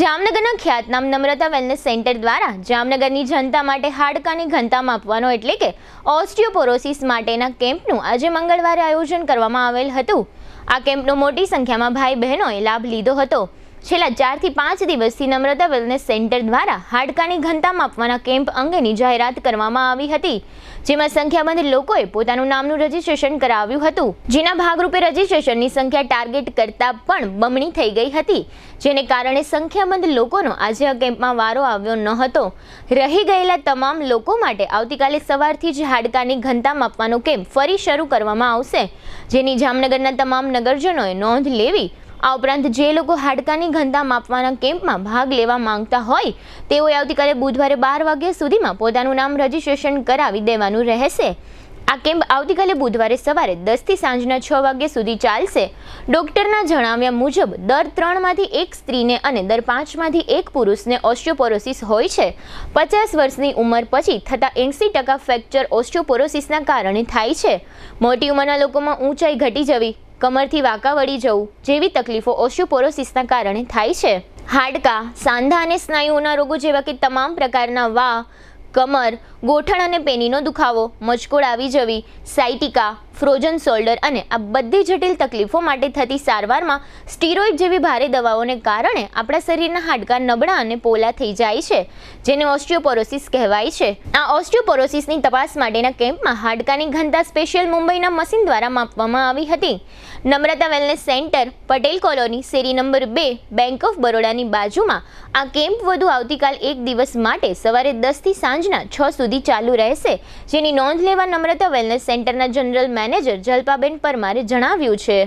જામનગરના ખ્યાતનામ નમ્રતા wellness centre દ્વારા જામનગરની જનતા માટે હાડકાની ઘનતા માપવાનો એટલે કે ઓસ્ટિયોપોરોસિસ માટેના કેમ્પનું આજે મંગળવારે આયોજન કરવામાં આવેલ હતું. આ કેમ્પનો મોટી સંખ્યામાં ભાઈ બહેનોએ લાભ લીધો હતો. છેલ્લા ચારથી પાંચ દિવસથી નમ્રતા વેલનેસ સેન્ટર દ્વારા હાડકાની ઘનતા માપવાના કેમ્પ અંગેની જાહેરાત કરવામાં આવી હતી, જેમાં સંખ્યાબંધ લોકોએ પોતાનું નામનું રજીસ્ટ્રેશન કરાવ્યું હતું. જેના ભાગરૂપે રજીસ્ટ્રેશનની સંખ્યા ટાર્ગેટ કરતાં પણ બમણી થઈ ગઈ હતી, જેને કારણે સંખ્યાબંધ લોકોનો આજે આ કેમ્પમાં વારો આવ્યો ન હતો. રહી ગયેલા તમામ લોકો માટે આવતીકાલે સવારથી જ હાડકાની ઘનતા માપવાનો કેમ્પ ફરી શરૂ કરવામાં આવશે. જેની જામનગરના તમામ નગરજનોએ નોંધ લેવી આ ઉપરાંત જે લોકો હાડકાની ઘનતા માપવાના કેમ્પમાં ભાગ લેવા માંગતા હોય, તેઓએ આવતીકાલે બુધવારે બાર વાગ્યા સુધીમાં પોતાનું નામ રજીસ્ટ્રેશન કરાવી દેવાનું રહેશે. આ કેમ્પ આવતીકાલે બુધવારે સવારે દસથી સાંજના છ વાગ્યા સુધી ચાલશે. ડોક્ટરના જણાવ્યા મુજબ, દર ત્રણમાંથી એક સ્ત્રીને અને દર પાંચમાંથી એક પુરુષને ઓસ્ટિયોપોરોસિસ હોય છે. પચાસ વર્ષની ઉંમર પછી થતા એંસી ટકા ફ્રેક્ચર ઓસ્ટિયોપોરોસિસના કારણે થાય છે. મોટી ઉંમરના લોકોમાં ઊંચાઈ ઘટી જવી કમરથી વાંકા વળી જવું જેવી તકલીફો ઓસ્યુપોરોસિસના કારણે થાય છે. હાડકા, સાંધા અને સ્નાયુઓના રોગો જેવા કે તમામ પ્રકારના વા, કમર, ગોઠણ અને પેનીનો દુખાવો મચકોડ આવી જવી સાઇટિકા ફ્રોઝન શોલ્ડર અને આ બધી જટિલ તકલીફો માટે થતી સારવારમાં સ્ટીરોઇડ જેવી ભારે દવાઓને કારણે આપણા શરીરના હાડકાં નબળા અને પોલા થઈ જાય છે, જેને ઓસ્ટિયોપોરોસિસ કહેવાય છે. આ ઓસ્ટિયોપોરોસિસની તપાસ માટેના કેમ્પમાં હાડકાની ઘનતા સ્પેશિયલ મુંબઈના મશીન દ્વારા માપવામાં આવી હતી. Namrata wellness centre, Patel colony, શેરી નંબર બે, બેંક ઓફ બરોડાની બાજુમાં આ કેમ્પ વધુ આવતીકાલ એક દિવસ માટે સવારે દસથી સાંજના છ સુધી ચાલુ રહેશે, જેની નોંધ લેવા નમ્રતા વેલનેસ સેન્ટરના જનરલ મેનેજર જલ્પાબેન પરમારે જણાવ્યું છે.